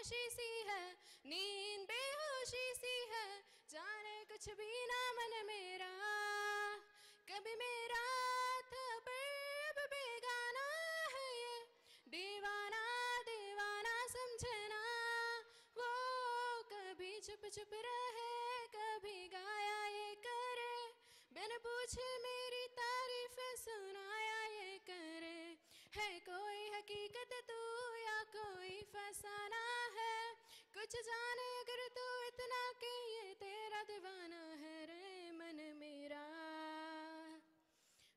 खामोशी सी है, नींद बेहोशी सी है, जाने कुछ भी ना मन मेरा। कभी मेरा था पर बेगाना है ये, दीवाना दीवाना समझना। वो कभी चुप चुप रहे, कभी गाया कुछ जाने अगर तू इतना कि ये तेरा दीवाना है रे मन मेरा।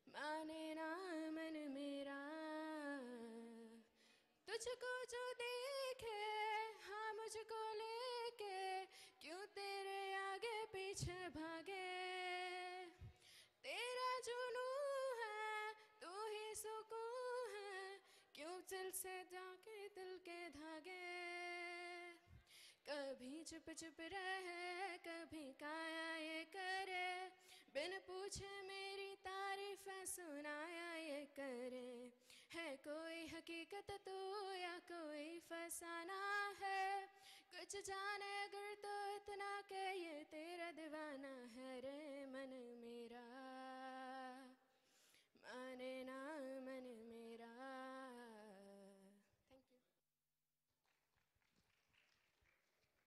माने ना मन मेरा। तुझको जो देखे हाँ मुझको लेके, क्यों तेरे आगे पीछे भागे? तेरा जुनू है, तू ही सुकून है, क्यों दिल से जाके चुप चुप रहे कभी काया ये करे। बिन पूछे मेरी तारीफ़ सुनाया ये करे। है कोई हकीकत तो या कोई फसाना है? कुछ जाने अगर तो इतना के ये